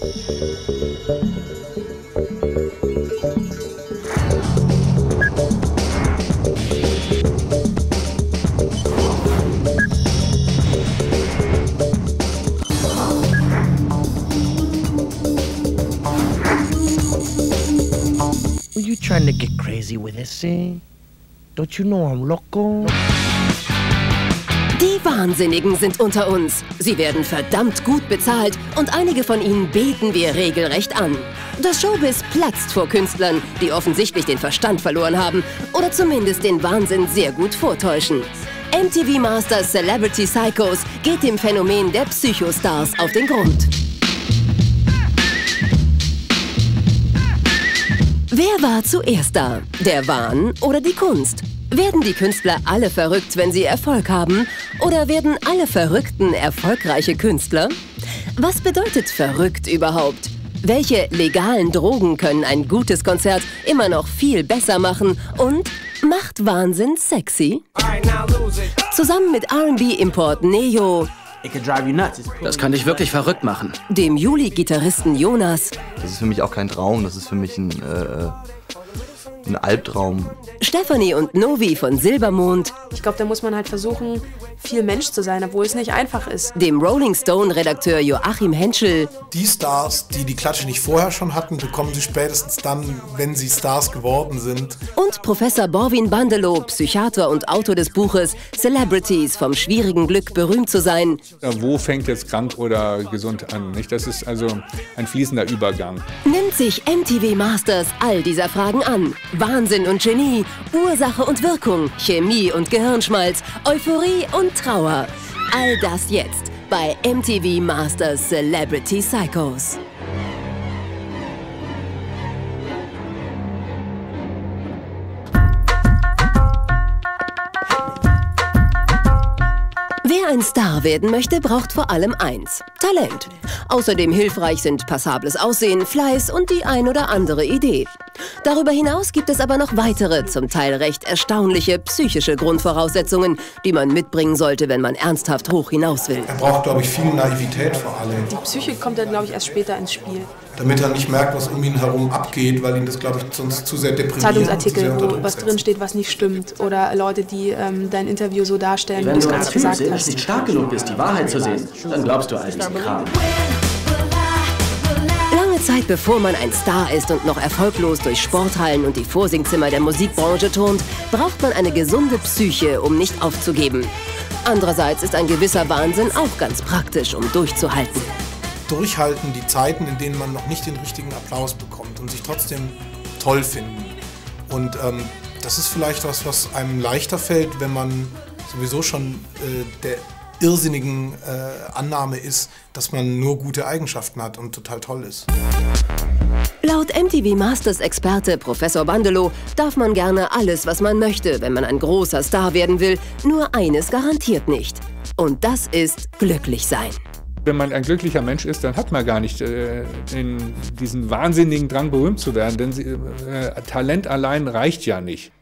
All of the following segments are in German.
Were you trying to get crazy with this, eh? Don't you know I'm loco? Wahnsinnigen sind unter uns. Sie werden verdammt gut bezahlt und einige von ihnen beten wir regelrecht an. Das Showbiz platzt vor Künstlern, die offensichtlich den Verstand verloren haben oder zumindest den Wahnsinn sehr gut vortäuschen. MTV Masters Celebrity Psychos geht dem Phänomen der Psychostars auf den Grund. Wer war zuerst da? Der Wahn oder die Kunst? Werden die Künstler alle verrückt, wenn sie Erfolg haben? Oder werden alle Verrückten erfolgreiche Künstler? Was bedeutet verrückt überhaupt? Welche legalen Drogen können ein gutes Konzert immer noch viel besser machen? Und macht Wahnsinn sexy? Zusammen mit RB-Import Neo, Das kann dich wirklich verrückt machen. dem Juli-Gitarristen Jonas, Das ist für mich auch kein Traum, das ist für mich ein, äh, ein Albtraum. Stefanie und Novi von Silbermond, Ich glaube, da muss man halt versuchen, viel Mensch zu sein, obwohl es nicht einfach ist. dem Rolling Stone-Redakteur Joachim Henschel Die Stars, die die Klatsche nicht vorher schon hatten, bekommen sie spätestens dann, wenn sie Stars geworden sind. und Professor Borwin Bandelow, Psychiater und Autor des Buches Celebrities vom schwierigen Glück berühmt zu sein, Ja, Wo fängt jetzt krank oder gesund an? Nicht? Das ist also ein fließender Übergang. nimmt sich MTV Masters all dieser Fragen an. Wahnsinn und Genie, Ursache und Wirkung, Chemie und Gehirnschmalz, Euphorie und Trauer. All das jetzt bei MTV Masters Celebrity Psychos. Star werden möchte, braucht vor allem eins: Talent. Außerdem hilfreich sind passables Aussehen, Fleiß und die ein oder andere Idee. Darüber hinaus gibt es aber noch weitere, zum Teil recht erstaunliche psychische Grundvoraussetzungen, die man mitbringen sollte, wenn man ernsthaft hoch hinaus will. Er braucht, glaube ich, viel Naivität vor allem, Die Psyche kommt dann, glaube ich, erst später ins Spiel. Damit er nicht merkt, was um ihn herum abgeht, weil ihn das, glaube ich, sonst zu sehr deprimiert und zu sehr Zeitungsartikel, wo was drinsteht, was nicht stimmt. Oder Leute, die ähm, dein Interview so darstellen, wie Wenn du es du gerade gesagt hast. nicht stark genug bist, die Wahrheit zu sehen, dann glaubst du all diesen Kram. Lange Zeit bevor man ein Star ist und noch erfolglos durch Sporthallen und die Vorsingzimmer der Musikbranche turnt, braucht man eine gesunde Psyche, um nicht aufzugeben. Andererseits ist ein gewisser Wahnsinn auch ganz praktisch, um durchzuhalten. Durchhalten die Zeiten, in denen man noch nicht den richtigen Applaus bekommt und sich trotzdem toll finden. Und ähm, das ist vielleicht was, was einem leichter fällt, wenn man sowieso schon äh, der irrsinnigen äh, Annahme ist, dass man nur gute Eigenschaften hat und total toll ist. Laut MTV Masters Experte Professor Bandelow darf man gerne alles, was man möchte, wenn man ein großer Star werden will. Nur eines garantiert nicht. Und das ist glücklich sein. Wenn man ein glücklicher Mensch ist, dann hat man gar nicht äh, den, diesen wahnsinnigen Drang, berühmt zu werden. Denn sie, äh, Talent allein reicht ja nicht.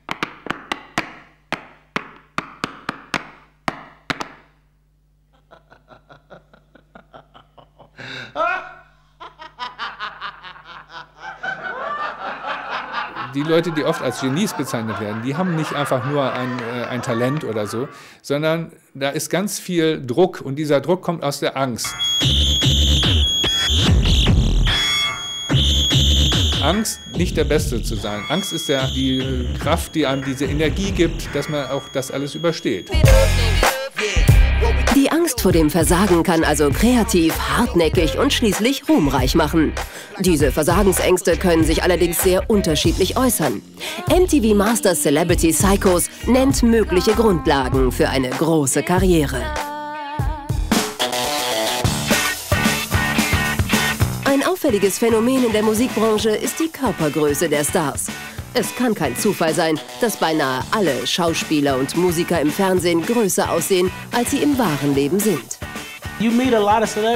Die Leute, die oft als Genies bezeichnet werden, die haben nicht einfach nur ein, äh, ein Talent oder so, sondern da ist ganz viel Druck und dieser Druck kommt aus der Angst. Angst, nicht der Beste zu sein. Angst ist ja die Kraft, die einem diese Energie gibt, dass man auch das alles übersteht. Angst vor dem Versagen kann also kreativ, hartnäckig und schließlich ruhmreich machen. Diese Versagensängste können sich allerdings sehr unterschiedlich äußern. MTV Masters Celebrity Psychos nennt mögliche Grundlagen für eine große Karriere. Ein auffälliges Phänomen in der Musikbranche ist die Körpergröße der Stars. Es kann kein Zufall sein, dass beinahe alle Schauspieler und Musiker im Fernsehen größer aussehen, als sie im wahren Leben sind.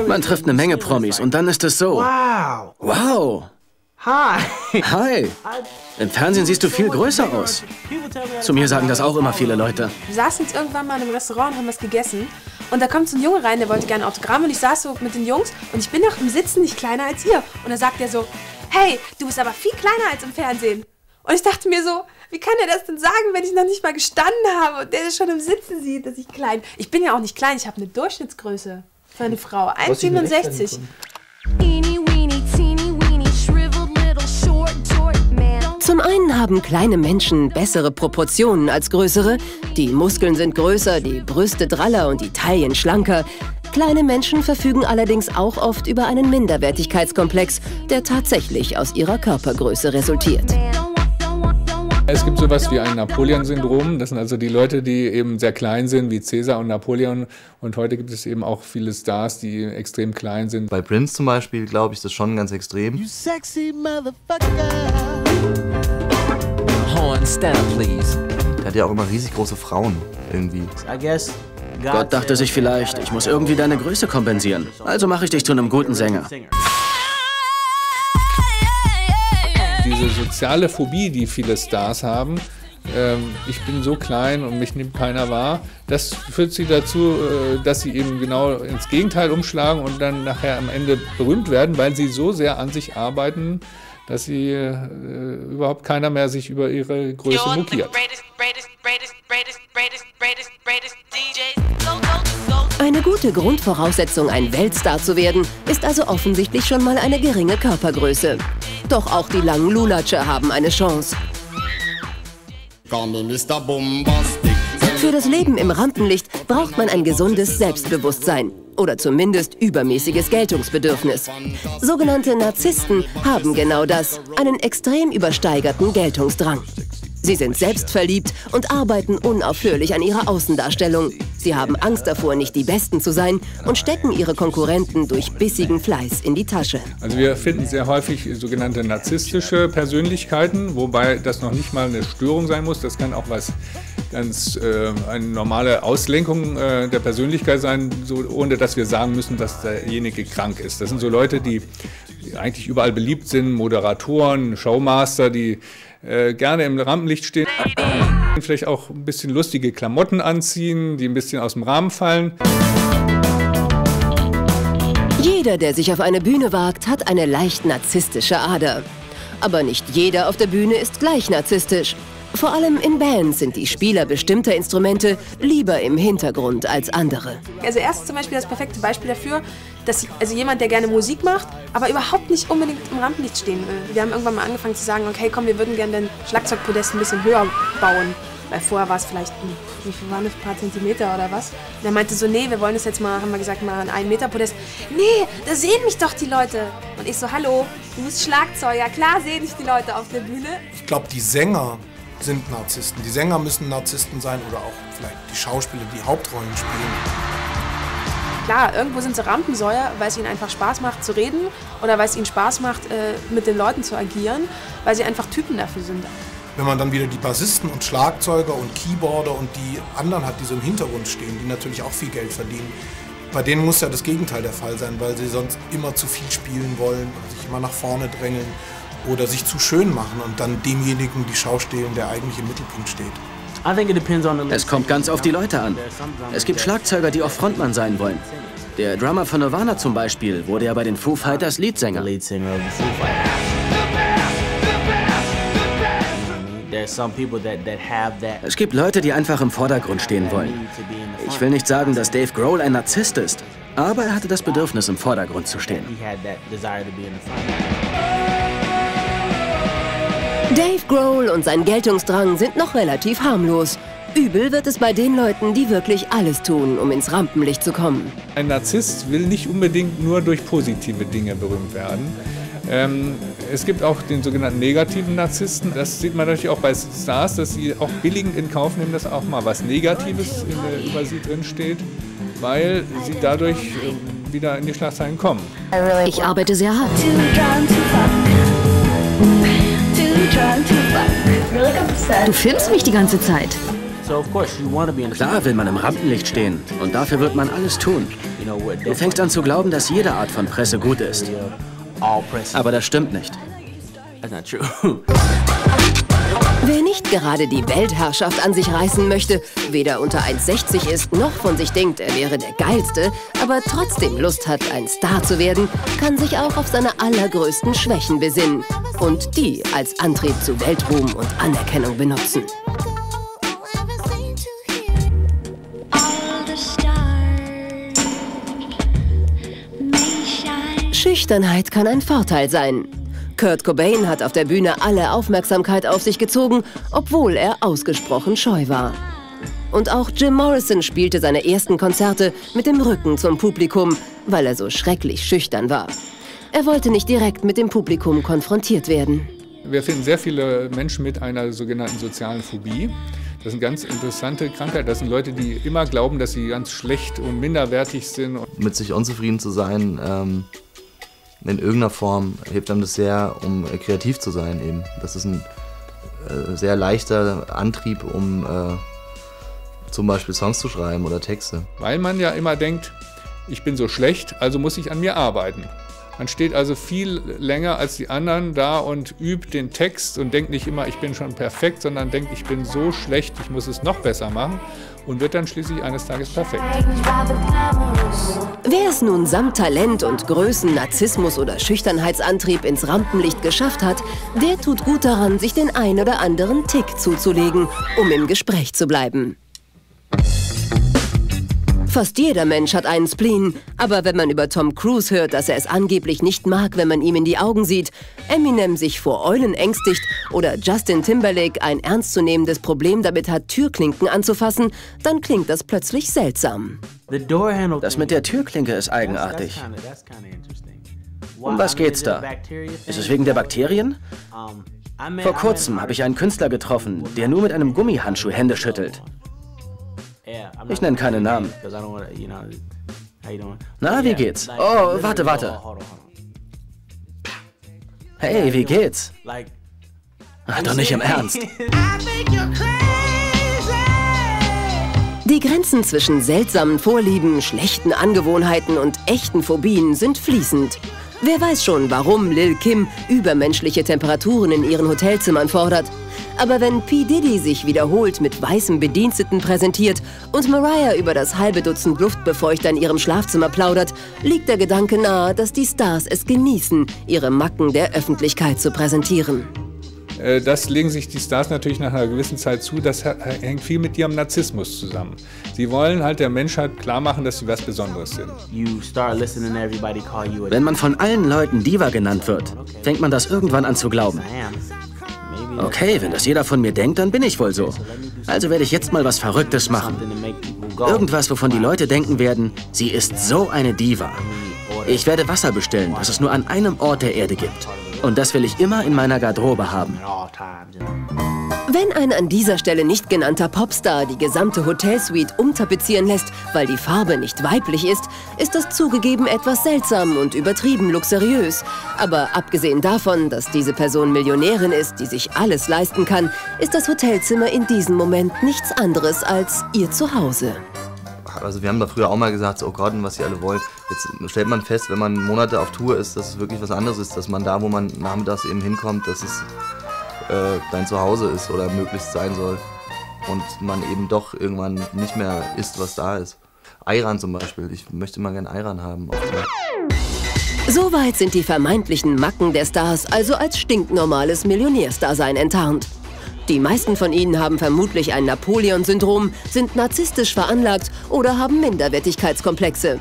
Man trifft eine Menge Promis und dann ist es so. Wow. Wow. Hi. Hi. Im Fernsehen siehst du viel größer aus. Zu mir sagen das auch immer viele Leute. Wir saßen jetzt irgendwann mal in einem Restaurant und haben was gegessen. Und da kommt so ein Junge rein, der wollte gerne Autogramm und ich saß so mit den Jungs und ich bin noch im Sitzen nicht kleiner als ihr. Und dann sagt er so, hey, du bist aber viel kleiner als im Fernsehen. Und ich dachte mir so, wie kann er das denn sagen, wenn ich noch nicht mal gestanden habe und der schon im Sitzen sieht, dass ich klein. Ich bin ja auch nicht klein, ich habe eine Durchschnittsgröße für eine Frau. 1,67. Zum einen haben kleine Menschen bessere Proportionen als größere. Die Muskeln sind größer, die Brüste draller und die Taillen schlanker. Kleine Menschen verfügen allerdings auch oft über einen Minderwertigkeitskomplex, der tatsächlich aus ihrer Körpergröße resultiert. Es gibt sowas wie ein Napoleon-Syndrom. Das sind also die Leute, die eben sehr klein sind, wie Caesar und Napoleon. Und heute gibt es eben auch viele Stars, die extrem klein sind. Bei Prince zum Beispiel, glaube ich, ist das schon ganz extrem. You sexy Horn, stand up, please. Der hat ja auch immer riesig große Frauen irgendwie. I guess Gott dachte sich vielleicht, ich muss irgendwie deine Größe kompensieren. Also mache ich dich zu einem guten Sänger. Diese soziale Phobie, die viele Stars haben, ähm, ich bin so klein und mich nimmt keiner wahr, das führt sie dazu, äh, dass sie eben genau ins Gegenteil umschlagen und dann nachher am Ende berühmt werden, weil sie so sehr an sich arbeiten, dass sie äh, überhaupt keiner mehr sich über ihre Größe mokiert. Eine gute Grundvoraussetzung, ein Weltstar zu werden, ist also offensichtlich schon mal eine geringe Körpergröße. Doch auch die langen Lulatsche haben eine Chance. Für das Leben im Rampenlicht braucht man ein gesundes Selbstbewusstsein oder zumindest übermäßiges Geltungsbedürfnis. Sogenannte Narzissten haben genau das, einen extrem übersteigerten Geltungsdrang. Sie sind selbstverliebt und arbeiten unaufhörlich an ihrer Außendarstellung. Sie haben Angst davor, nicht die Besten zu sein und stecken ihre Konkurrenten durch bissigen Fleiß in die Tasche. Also wir finden sehr häufig sogenannte narzisstische Persönlichkeiten, wobei das noch nicht mal eine Störung sein muss. Das kann auch was ganz äh, eine normale Auslenkung äh, der Persönlichkeit sein, so, ohne dass wir sagen müssen, dass derjenige krank ist. Das sind so Leute, die eigentlich überall beliebt sind, Moderatoren, Showmaster, die äh, gerne im Rampenlicht stehen, vielleicht auch ein bisschen lustige Klamotten anziehen, die ein bisschen aus dem Rahmen fallen. Jeder, der sich auf eine Bühne wagt, hat eine leicht narzisstische Ader. Aber nicht jeder auf der Bühne ist gleich narzisstisch. Vor allem in Bands sind die Spieler bestimmter Instrumente lieber im Hintergrund als andere. Also er ist zum Beispiel das perfekte Beispiel dafür, dass also jemand, der gerne Musik macht, aber überhaupt nicht unbedingt im Rampenlicht stehen will. Wir haben irgendwann mal angefangen zu sagen, okay, komm, wir würden gerne den Schlagzeugpodest ein bisschen höher bauen. Weil vorher war es vielleicht, wie viel waren das, ein paar Zentimeter oder was? Und er meinte so, nee, wir wollen das jetzt mal, haben wir gesagt, mal ein Meter Podest. Nee, da sehen mich doch die Leute. Und ich so, hallo, du bist Schlagzeuger, klar sehen dich die Leute auf der Bühne. Ich glaube, die Sänger sind Narzissten. Die Sänger müssen Narzissten sein oder auch vielleicht die Schauspieler, die Hauptrollen spielen. Klar, irgendwo sind sie Rampensäuer, weil es ihnen einfach Spaß macht zu reden oder weil es ihnen Spaß macht, äh, mit den Leuten zu agieren, weil sie einfach Typen dafür sind. Wenn man dann wieder die Bassisten und Schlagzeuger und Keyboarder und die anderen hat, die so im Hintergrund stehen, die natürlich auch viel Geld verdienen, bei denen muss ja das Gegenteil der Fall sein, weil sie sonst immer zu viel spielen wollen, sich immer nach vorne drängeln oder sich zu schön machen und dann demjenigen die Schau stehlen, der eigentlich im Mittelpunkt steht. Es kommt ganz auf die Leute an. Es gibt Schlagzeuger, die auch Frontmann sein wollen. Der Drummer von Nirvana zum Beispiel wurde ja bei den Foo Fighters Leadsänger. Es gibt Leute, die einfach im Vordergrund stehen wollen. Ich will nicht sagen, dass Dave Grohl ein Narzisst ist, aber er hatte das Bedürfnis, im Vordergrund zu stehen. Dave Grohl und sein Geltungsdrang sind noch relativ harmlos. Übel wird es bei den Leuten, die wirklich alles tun, um ins Rampenlicht zu kommen. Ein Narzisst will nicht unbedingt nur durch positive Dinge berühmt werden. Ähm, es gibt auch den sogenannten negativen Narzissten. Das sieht man natürlich auch bei Stars, dass sie auch billigend in Kauf nehmen, dass auch mal was Negatives in der, über sie drinsteht, weil sie dadurch äh, wieder in die Schlagzeilen kommen. Ich arbeite sehr hart. Du filmst mich die ganze Zeit. Klar will man im Rampenlicht stehen und dafür wird man alles tun. Du fängst an zu glauben, dass jede Art von Presse gut ist. Aber das stimmt nicht. Wer nicht gerade die Weltherrschaft an sich reißen möchte, weder unter 1,60 ist, noch von sich denkt, er wäre der Geilste, aber trotzdem Lust hat, ein Star zu werden, kann sich auch auf seine allergrößten Schwächen besinnen und die als Antrieb zu Weltruhm und Anerkennung benutzen. Schüchternheit kann ein Vorteil sein. Kurt Cobain hat auf der Bühne alle Aufmerksamkeit auf sich gezogen, obwohl er ausgesprochen scheu war. Und auch Jim Morrison spielte seine ersten Konzerte mit dem Rücken zum Publikum, weil er so schrecklich schüchtern war. Er wollte nicht direkt mit dem Publikum konfrontiert werden. Wir finden sehr viele Menschen mit einer sogenannten sozialen Phobie. Das ist eine ganz interessante Krankheit. Das sind Leute, die immer glauben, dass sie ganz schlecht und minderwertig sind. Mit sich unzufrieden zu sein, ähm, in irgendeiner Form hilft einem das sehr, um kreativ zu sein eben. Das ist ein äh, sehr leichter Antrieb, um äh, zum Beispiel Songs zu schreiben oder Texte. Weil man ja immer denkt, ich bin so schlecht, also muss ich an mir arbeiten. Man steht also viel länger als die anderen da und übt den Text und denkt nicht immer, ich bin schon perfekt, sondern denkt, ich bin so schlecht, ich muss es noch besser machen und wird dann schließlich eines Tages perfekt. Wer es nun samt Talent und Größen, Narzissmus oder Schüchternheitsantrieb ins Rampenlicht geschafft hat, der tut gut daran, sich den ein oder anderen Tick zuzulegen, um im Gespräch zu bleiben. Fast jeder Mensch hat einen Spleen, aber wenn man über Tom Cruise hört, dass er es angeblich nicht mag, wenn man ihm in die Augen sieht, Eminem sich vor Eulen ängstigt oder Justin Timberlake ein ernstzunehmendes Problem damit hat, Türklinken anzufassen, dann klingt das plötzlich seltsam. Das mit der Türklinke ist eigenartig. Um was geht's da? Ist es wegen der Bakterien? Vor kurzem habe ich einen Künstler getroffen, der nur mit einem Gummihandschuh Hände schüttelt. Ich nenne keine Namen. Na, wie geht's? Oh, warte, warte. Hey, wie geht's? Ach, doch nicht im Ernst. Die Grenzen zwischen seltsamen Vorlieben, schlechten Angewohnheiten und echten Phobien sind fließend. Wer weiß schon, warum Lil Kim übermenschliche Temperaturen in ihren Hotelzimmern fordert. Aber wenn P. Diddy sich wiederholt mit weißem Bediensteten präsentiert und Mariah über das halbe Dutzend Luftbefeuchter in ihrem Schlafzimmer plaudert, liegt der Gedanke nahe, dass die Stars es genießen, ihre Macken der Öffentlichkeit zu präsentieren. Äh, das legen sich die Stars natürlich nach einer gewissen Zeit zu. Das hängt viel mit ihrem Narzissmus zusammen. Sie wollen halt der Menschheit klar machen, dass sie was Besonderes sind. Wenn man von allen Leuten Diva genannt wird, fängt man das irgendwann an zu glauben. Okay, wenn das jeder von mir denkt, dann bin ich wohl so. Also werde ich jetzt mal was Verrücktes machen. Irgendwas, wovon die Leute denken werden, sie ist so eine Diva. Ich werde Wasser bestellen, das es nur an einem Ort der Erde gibt. Und das will ich immer in meiner Garderobe haben. Wenn ein an dieser Stelle nicht genannter Popstar die gesamte Hotelsuite umtapezieren lässt, weil die Farbe nicht weiblich ist, ist das zugegeben etwas seltsam und übertrieben luxuriös. Aber abgesehen davon, dass diese Person Millionärin ist, die sich alles leisten kann, ist das Hotelzimmer in diesem Moment nichts anderes als ihr Zuhause also wir haben da früher auch mal gesagt, oh Gott, was ihr alle wollt. Jetzt stellt man fest, wenn man Monate auf Tour ist, dass es wirklich was anderes ist, dass man da, wo man nachmittags eben hinkommt, dass es äh, dein Zuhause ist oder möglichst sein soll. Und man eben doch irgendwann nicht mehr isst, was da ist. Ayran zum Beispiel. Ich möchte mal gerne Ayran haben. Soweit sind die vermeintlichen Macken der Stars also als stinknormales Millionärsdasein enttarnt. Die meisten von ihnen haben vermutlich ein Napoleon-Syndrom, sind narzisstisch veranlagt oder haben Minderwertigkeitskomplexe.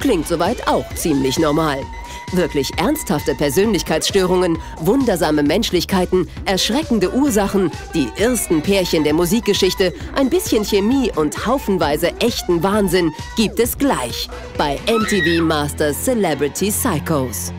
Klingt soweit auch ziemlich normal. Wirklich ernsthafte Persönlichkeitsstörungen, wundersame Menschlichkeiten, erschreckende Ursachen, die ersten Pärchen der Musikgeschichte, ein bisschen Chemie und haufenweise echten Wahnsinn gibt es gleich bei MTV Masters Celebrity Psychos.